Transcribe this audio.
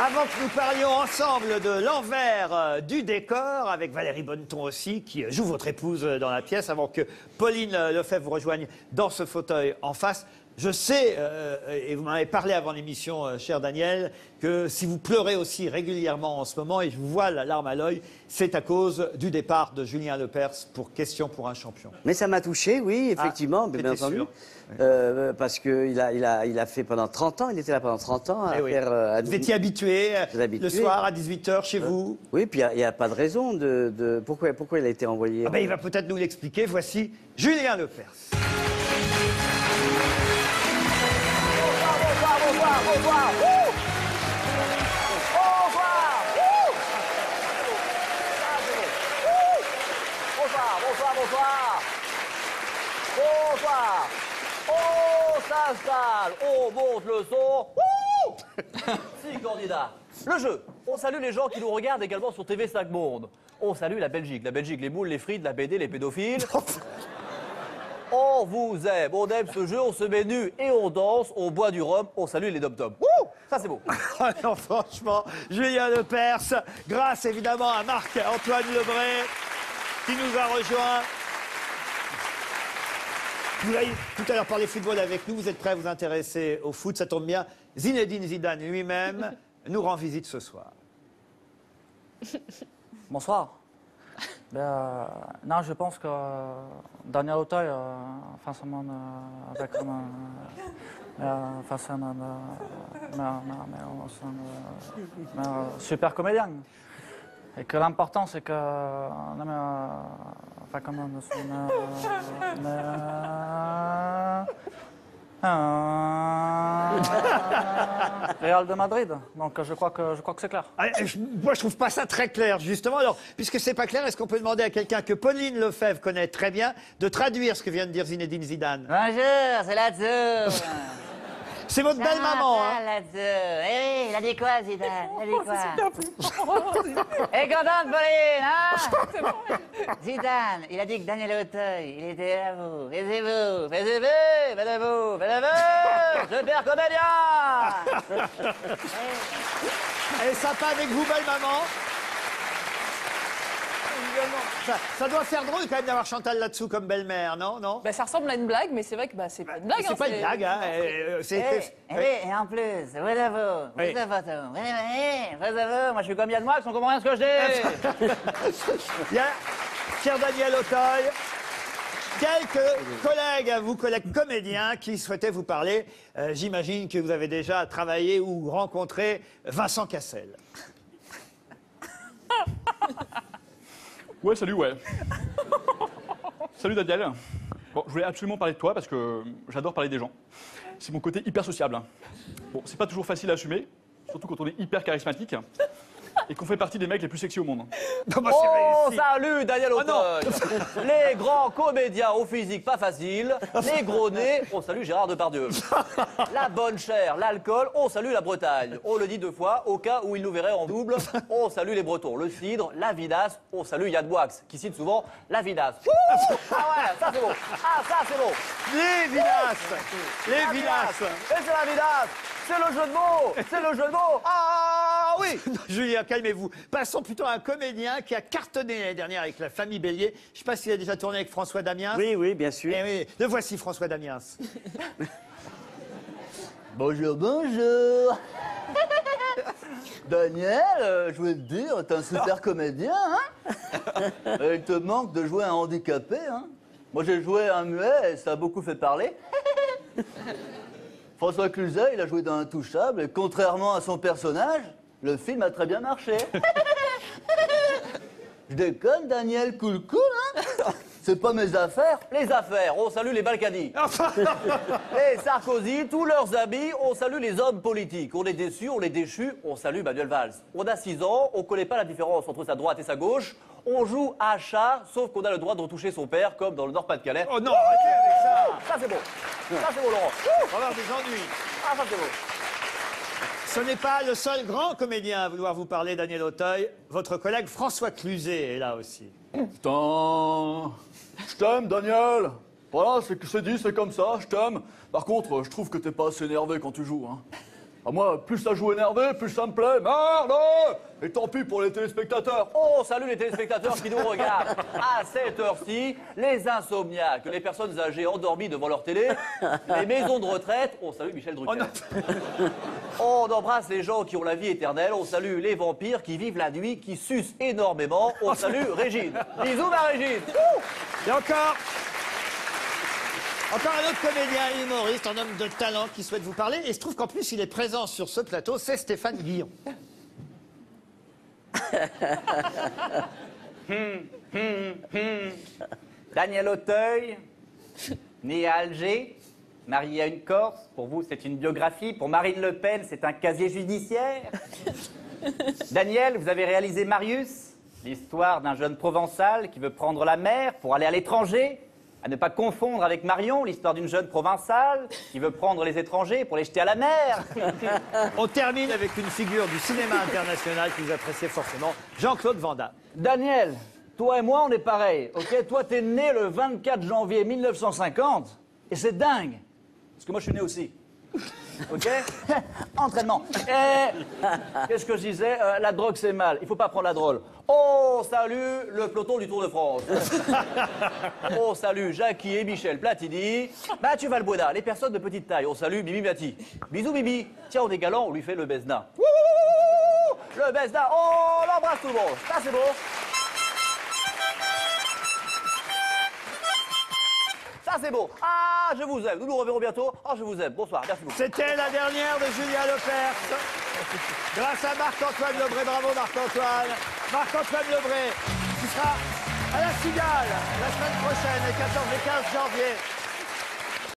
Avant que nous parlions ensemble de l'envers euh, du décor, avec Valérie Bonneton aussi, qui joue votre épouse euh, dans la pièce, avant que Pauline euh, Lefebvre vous rejoigne dans ce fauteuil en face. Je sais, euh, et vous m'en avez parlé avant l'émission, euh, cher Daniel, que si vous pleurez aussi régulièrement en ce moment, et je vous vois la larme à l'œil, c'est à cause du départ de Julien Lepers pour Question pour un champion. Mais ça m'a touché, oui, effectivement, Ah, bien t'étais entendu. sûr Euh, parce qu'il a, il a, il a fait pendant 30 ans, il était là pendant 30 ans à Eh oui. faire. à Vous étiez habitué, habitué. le soir à 18h chez vous Oui, puis il n'y a, pas de raison de. de- Pourquoi, pourquoi il a été envoyé Ah ben, il va peut-être nous l'expliquer. Voici Julien Lepers. Bonsoir, bonsoir, bonsoir. Bonsoir. On s'installe, on monte le son. Six candidats. Le jeu. On salue les gens qui nous regardent également sur TV 5 Monde. On salue la Belgique. La Belgique, les moules, les frites, la BD, les pédophiles. On vous aime, on aime ce jeu, on se met nu et on danse, on boit du rhum, on salue les dom-toms. Wouh Ça c'est beau. Ah non, franchement, Julien Lepers, grâce évidemment à Marc-Antoine Lebré, qui nous a rejoint. Vous avez tout à l'heure parlé football avec nous, vous êtes prêts à vous intéresser au foot, ça tombe bien. Zinedine Zidane lui-même nous rend visite ce soir. Bonsoir. Ben, euh, non, je pense que euh, Daniel Auteuil, euh, forcément, euh, avec euh, euh, euh, euh, euh, euh, super comédien. Et que l'important, c'est que. euh, non, mais, euh, mais, euh, euh, Real de Madrid. Donc, je crois que, je crois que c'est clair. Ah, je- moi, je trouve pas ça très clair, justement. Alors, puisque c'est pas clair, est-ce qu'on peut demander à quelqu'un que Pauline Lefebvre connaît très bien de traduire ce que vient de dire Zinedine Zidane? Bonjour, c'est Lazio. C'est votre belle maman, hein. Lazio. Eh oui, il a dit quoi, Zidane Il a dit quoi Et contente, Pauline, hein. Zidane, il a dit que Daniel Auteuil, il était à vous. Faites-vous, faites-vous, faites-vous, faites-vous Super comédien Elle est sympa avec vous, belle maman ça, ça doit faire drôle quand même d'avoir Chantal là-dessous comme belle-mère, non Non? Bah, ça ressemble à une blague, mais c'est vrai que bah, c'est pas une blague. C'est hein, pas une blague, hein euh, c'est- Eh, eh oui, et en plus, vous avouez, Oui. vous avouez, vous avouez, moi je suis comme Yann Moix, on comprend rien ce que je dis Bien, cher Daniel Auteuil, quelques collègues à vous, collègues comédiens, qui souhaitaient vous parler. Euh, J'imagine que vous avez déjà travaillé ou rencontré Vincent Cassel. Ouais, salut, ouais. salut Daniel. Bon, je voulais absolument parler de toi parce que j'adore parler des gens. C'est mon côté hyper sociable. hein. Bon, c'est pas toujours facile à assumer, surtout quand on est hyper charismatique et qu'on fait partie des mecs les plus sexy au monde. Non, bah, Oh, salut Daniel Oh, non. Auteuil Les grands comédiens au physique pas facile, les gros nez, on salue Gérard Depardieu. La bonne chair, l'alcool, on salue la Bretagne. On le dit deux fois, au cas où il nous verrait en double, on salue les Bretons. Le cidre, la vidasse, on salue Yann Boix, qui cite souvent la vidasse. Ah ouais, ça c'est bon Ah, ça c'est bon Les Villas Les Villas Et c'est la vidasse C'est le jeu de mots C'est le jeu de mots Ah oui Julien, calmez-vous. Passons plutôt à un comédien qui a cartonné l'année dernière avec la famille Bélier. Je ne sais pas s'il a déjà tourné avec François Damiens. Oui, oui, bien sûr. Eh oui, le voici François Damiens. Bonjour, bonjour. Daniel, euh, je voulais te dire, t'es un super comédien, hein Euh, Il te manque de jouer un handicapé, hein Moi, j'ai joué un muet et ça a beaucoup fait parler. François Cluzet, il a joué dans Intouchable et contrairement à son personnage, le film a très bien marché. Je déconne, Daniel, cool cool, hein C'est pas mes affaires. Les affaires, on salue les Balkany. Et Sarkozy, tous leurs amis, on salue les hommes politiques. On est déçus, on est déchus, on salue Manuel Valls. On a 6 ans, on connaît pas la différence entre sa droite et sa gauche. On joue à chat, sauf qu'on a le droit de retoucher son père, comme dans le Nord-Pas-de-Calais. Oh non, arrêtez avec ça Ça c'est beau. Ça c'est beau, Laurent. On va avoir des ennuis. Ah, ça c'est beau. Ce n'est pas le seul grand comédien à vouloir vous parler, Daniel Auteuil. Votre collègue François Cluzet est là aussi. Putain Je t'aime, Daniel Voilà, c'est c'est dit, c'est comme ça, je t'aime. Par contre, je trouve que t'es pas assez énervé quand tu joues. Hein. Ah, moi, plus ça joue énervé, plus ça me plaît. Merde Et tant pis pour les téléspectateurs. Oh, salut les téléspectateurs qui nous regardent. À cette heure-ci, les insomniaques, les personnes âgées endormies devant leur télé, les maisons de retraite. Oh, salut Michel Drucker. On embrasse les gens qui ont la vie éternelle. On salue les vampires qui vivent la nuit, qui sucent énormément. On salue Régine. Bisous, ma Régine. Et encore encore un autre comédien et humoriste, un homme de talent qui souhaite vous parler. Et je trouve qu'en plus, il est présent sur ce plateau, c'est Stéphane Guillon. Daniel Auteuil, né à Alger, marié à une Corse. Pour vous, c'est une biographie. Pour Marine Le Pen, c'est un casier judiciaire. Daniel, vous avez réalisé Marius, l'histoire d'un jeune provençal qui veut prendre la mer pour aller à l'étranger. À ne pas confondre avec Marion, l'histoire d'une jeune provençale qui veut prendre les étrangers pour les jeter à la mer. On termine avec une figure du cinéma international que vous appréciez forcément, Jean-Claude Van Damme. Daniel, toi et moi, on est pareil, ok? Toi, t'es né le 24 janvier 1950, et c'est dingue, parce que moi, je suis né aussi. Ok Entraînement. Et qu'est-ce que je disais Euh, La drogue, c'est mal. Il faut pas prendre la drogue. Oh, salut le peloton du Tour de France. oh, salut Jackie et Michel Platini. Bah, tu vas le Bouddha, les personnes de petite taille. On salue Bibi Mati. Bisous, Bibi. Tiens, on est galant, on lui fait le besna. Le besna. Oh, on embrasse tout le monde. Ça, c'est beau. Ça, c'est beau. Ah, je vous aime. Nous nous reverrons bientôt. Ah, je vous aime. Bonsoir. Merci beaucoup. C'était la dernière de Julien Lepers. Grâce à Marc-Antoine Lebré. Bravo Marc-Antoine. Marc-Antoine Lebré qui sera à la Cigale la semaine prochaine, les 14 et 15 janvier.